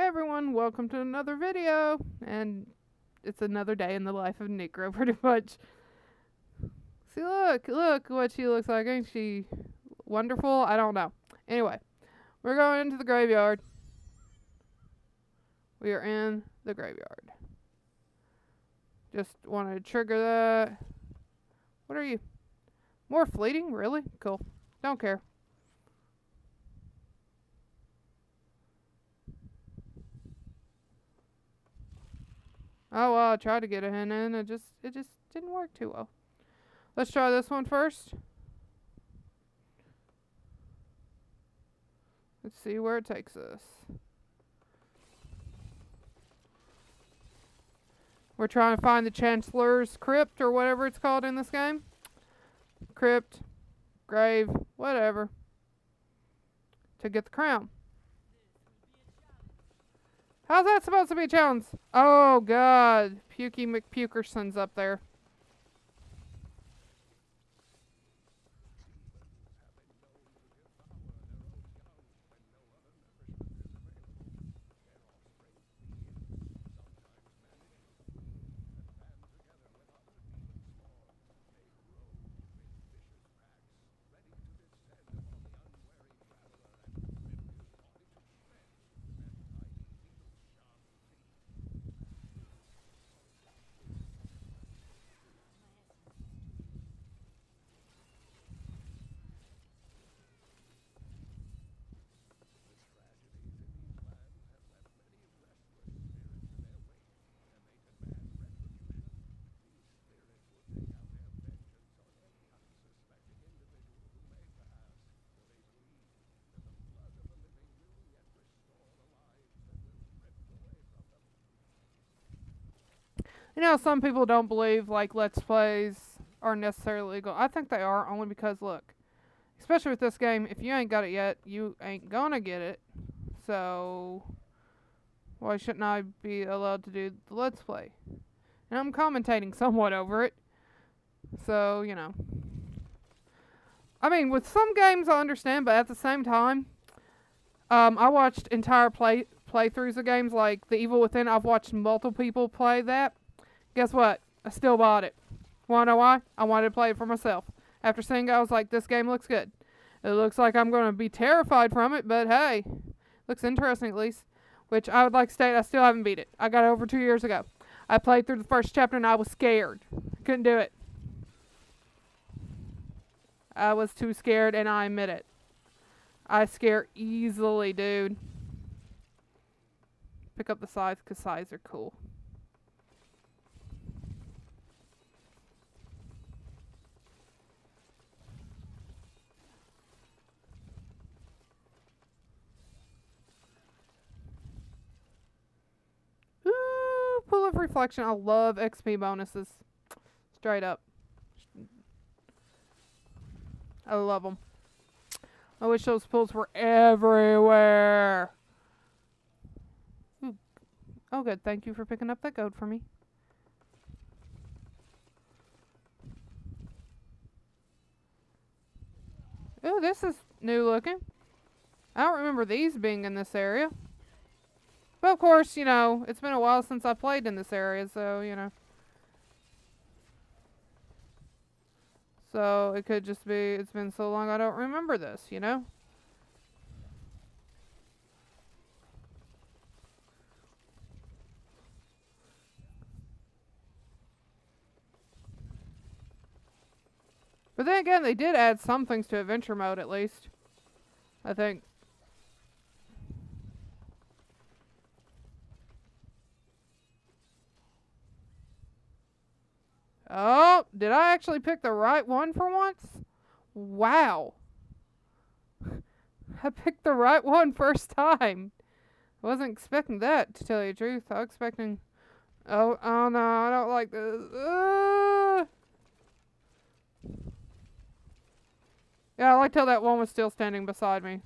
Everyone, welcome to another video, and it's another day in the life of Necro, pretty much. See, look, look what she looks like. Ain't she wonderful? I don't know. Anyway, we're going into the graveyard. We are in the graveyard. Just wanted to trigger that. What are you? More fleeting? Really? Cool. Don't care. Oh well, I tried to get a hen in. It just it just didn't work too well. Let's try this one first. Let's see where it takes us. We're trying to find the Chancellor's Crypt or whatever it's called in this game. Crypt, grave, whatever. To get the crown. How's that supposed to be challenge? Oh, God. Pukey McPukerson's up there. You know, some people don't believe like let's plays are necessarily legal. I think they are only because look, especially with this game, if you ain't got it yet, you ain't gonna get it. So why shouldn't I be allowed to do the let's play? And I'm commentating somewhat over it. So, you know. I mean, with some games I understand, but at the same time, um, I watched entire play playthroughs of games like The Evil Within. I've watched multiple people play that. Guess what? I still bought it. Wanna know why? I wanted to play it for myself. After seeing it, I was like, this game looks good. It looks like I'm going to be terrified from it, but hey, looks interesting at least. Which I would like to state, I still haven't beat it. I got it over two years ago. I played through the first chapter and I was scared. Couldn't do it. I was too scared and I admit it. I scare easily, dude. Pick up the scythes because scythes are cool. Ooh, pool of reflection. I love XP bonuses. Straight up. I love them. I wish those pools were everywhere. Oh, good. Thank you for picking up that goat for me. Oh, this is new looking. I don't remember these being in this area. But of course, you know, it's been a while since I played in this area, so, you know. So, it could just be, it's been so long I don't remember this, you know? But then again, they did add some things to adventure mode at least. I think. Oh, did I actually pick the right one for once? Wow. I picked the right one first time. I wasn't expecting that, to tell you the truth. I was expecting... Oh, oh no, I don't like this. Uh. Yeah, I liked how that one was still standing beside me.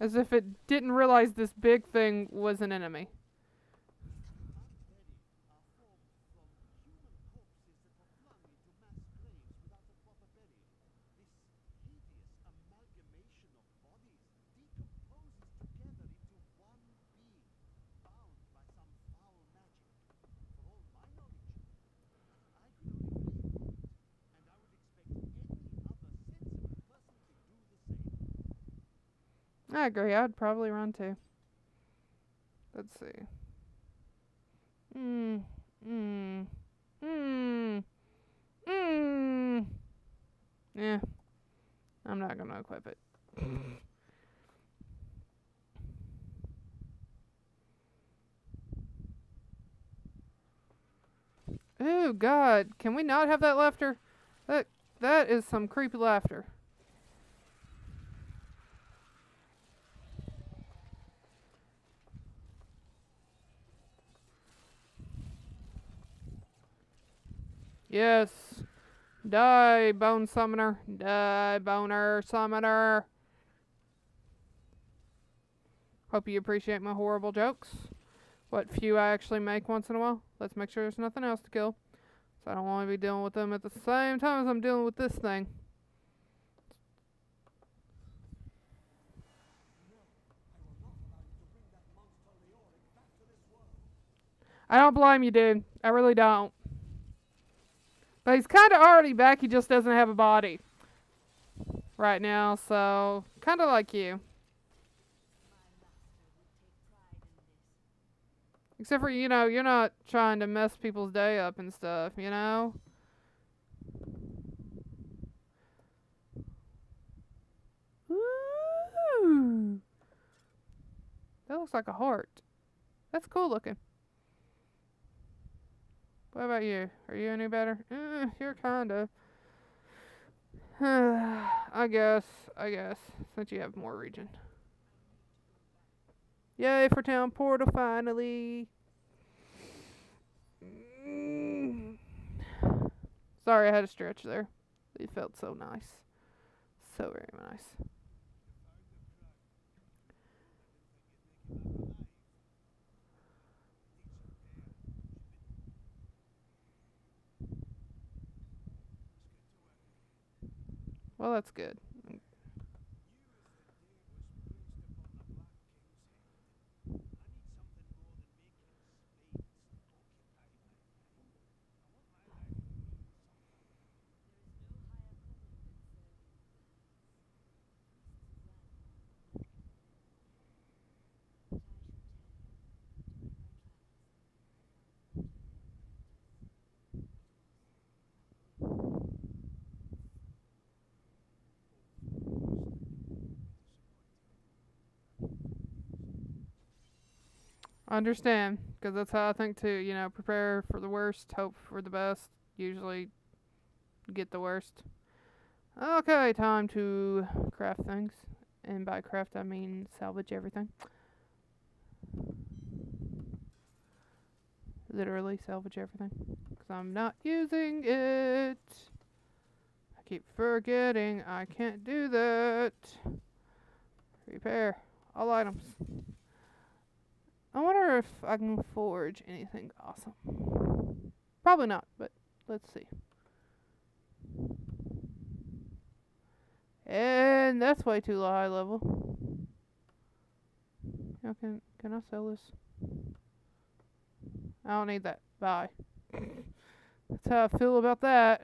As if it didn't realize this big thing was an enemy. I agree. I'd probably run too. Let's see. Hmm. Hmm. Hmm. Hmm. Yeah. I'm not gonna equip it. Ooh, God. Can we not have that laughter? That that is some creepy laughter. Yes. Die, bone summoner. Die, boner summoner. Hope you appreciate my horrible jokes. What few I actually make once in a while. Let's make sure there's nothing else to kill. So I don't want to be dealing with them at the same time as I'm dealing with this thing. I don't blame you, dude. I really don't. But he's kind of already back. He just doesn't have a body right now. So, kind of like you. Except for, you know, you're not trying to mess people's day up and stuff, you know? Ooh. That looks like a heart. That's cool looking. What about you? Are you any better? Eh, you're kinda. I guess. I guess. Since you have more regen. Yay for town portal finally. Sorry I had to stretch there. It felt so nice. So very nice. Well, that's good. I understand, because that's how I think too. You know, prepare for the worst, hope for the best. Usually, get the worst. Okay, time to craft things, and by craft I mean salvage everything. Literally salvage everything, because I'm not using it. I keep forgetting I can't do that. Repair all items. I wonder if I can forge anything awesome. Probably not, but let's see. And that's way too high level. How can can I sell this? I don't need that. Bye. That's how I feel about that.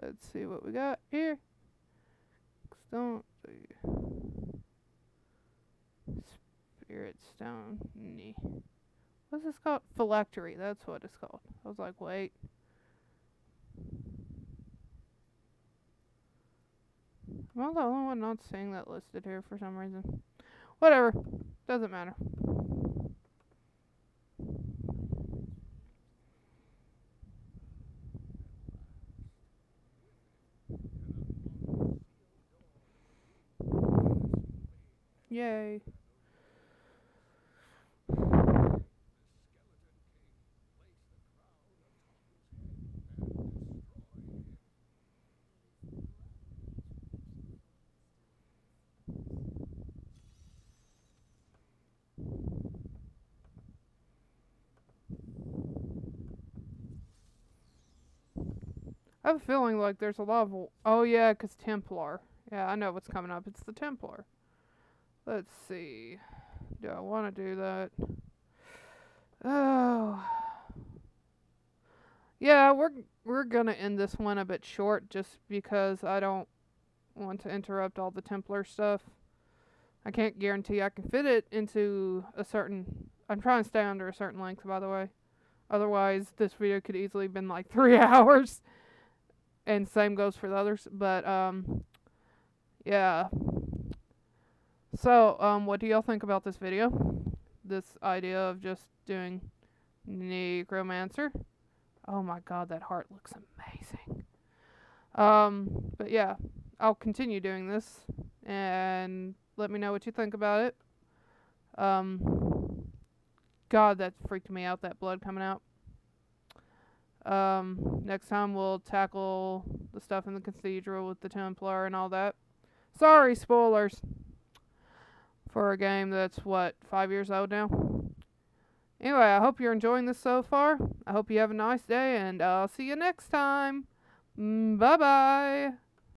Let's see what we got here. Stone. Spirit Stone. What's this called? Phylactery. That's what it's called. I was like, wait. Am I the only one not seeing that listed here for some reason? Whatever. Doesn't matter. Yay. I have a feeling like there's a lot of. Oh, yeah, because Templar. Yeah, I know what's coming up. It's the Templar. Let's see. Do I want to do that? Oh. Yeah, we're we're gonna end this one a bit short just because I don't want to interrupt all the Templar stuff. I can't guarantee I can fit it into a certain. I'm trying to stay under a certain length, by the way. Otherwise, this video could easily have been like three hours. And same goes for the others. But, um, yeah. So, um, what do y'all think about this video? This idea of just doing Necromancer. Oh my god, that heart looks amazing. Um, but yeah, I'll continue doing this and let me know what you think about it. Um, God, that freaked me out, that blood coming out. Um, next time we'll tackle the stuff in the cathedral with the Templar and all that. Sorry, spoilers. For a game that's, what, five years old now? Anyway, I hope you're enjoying this so far. I hope you have a nice day, and I'll see you next time. Mm, bye bye.